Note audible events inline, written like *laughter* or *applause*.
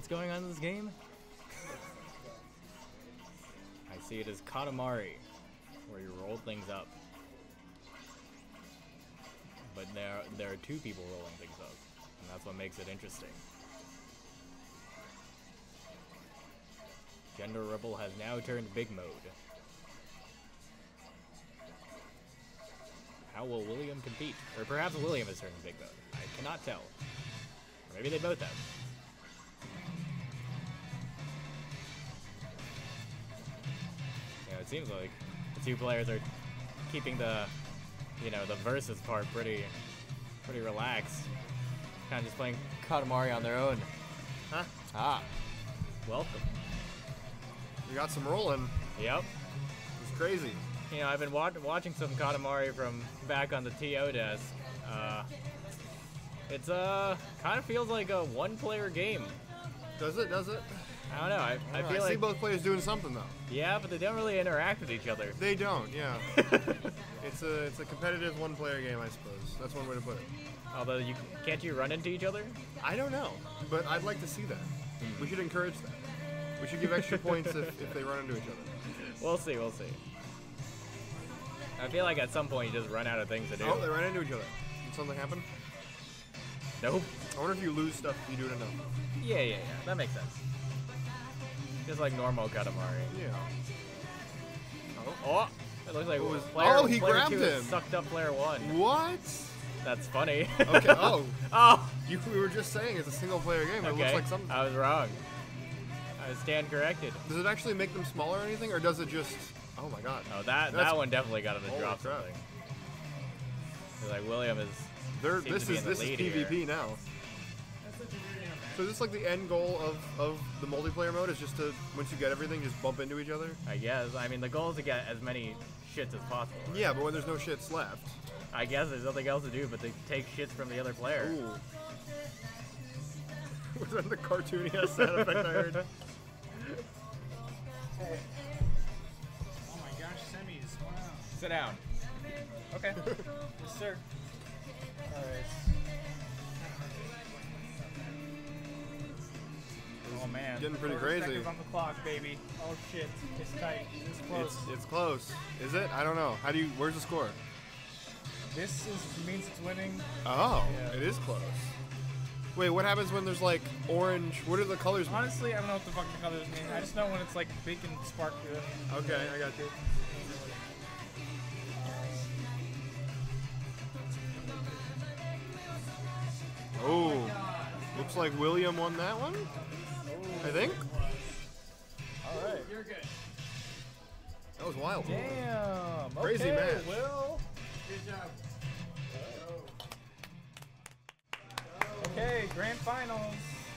what's going on in this game? I see it as Katamari, where you roll things up. But there, there are two people rolling things up, and that's what makes it interesting. GenderRebel has now turned big mode. How will William compete? Or perhaps William has turned big mode. I cannot tell. Or maybe they both have. Seems like the two players are keeping the, you know, the versus part pretty, pretty relaxed. Kind of just playing Katamari on their own. Huh? Ah, welcome. You got some rolling. Yep. It's crazy. You know, I've been wa- watching some Katamari from back on the TO desk. Uh, it's uh, kind of feels like a one-player game. Does it? Does it? I don't know. I, I I, feel see like both players doing something though. yeah, but they don't really interact with each other. They don't. Yeah. *laughs* it's a it's a competitive one-player game, I suppose. That's one way to put it. Although you can't you run into each other? I don't know, but I'd like to see that. We should encourage that. We should give extra *laughs* points if, if they run into each other. We'll see. We'll see. I feel like at some point you just run out of things to do. Oh, they ran into each other. Did something happen? Nope. I wonder if you lose stuff if you do it enough. Yeah, yeah, yeah. That makes sense. Just like normal Katamari. Yeah. Oh, oh it looks like was- player, oh, he player grabbed two him. sucked up player one. What? That's funny. Okay. Oh, *laughs* oh. you we were just saying it's a single-player game. It Okay. looks like something. I was wrong. I stand corrected. Does it actually make them smaller or anything, or does it just? Oh my god. Oh, that That's- that one definitely got him to Holy drop crap. something. Like William is. They're, this is this is lead here. PvP now. So is this like the end goal of, of the multiplayer mode? Is just to once you get everything, just bump into each other? I guess. I mean, the goal is to get as many shits as possible. right? Yeah, but when there's no shits left. I guess there's nothing else to do but to take shits from the other player. Ooh. *laughs* Was that the cartoony ass sound effect I heard? *laughs* Oh my gosh, semis. Wow. Sit down. Okay. *laughs* Yes, sir. Alright. oh man. Getting pretty 30 crazy. seconds on the clock, baby. Oh shit. It's tight. It's close. It's it's close. Is it? I don't know. How do you? Where's the score? this is means it's winning. Oh, Yeah. it is close. Wait, what happens when there's like orange? What are the colors? mean? Honestly, I don't know what the fuck the colors mean. I just know when it's like big and spark good. Okay, I got you. Oh, looks like William won that one. I think. Alright. You're good. That was wild. Damn. Crazy okay, match. Will. Okay, grand finals.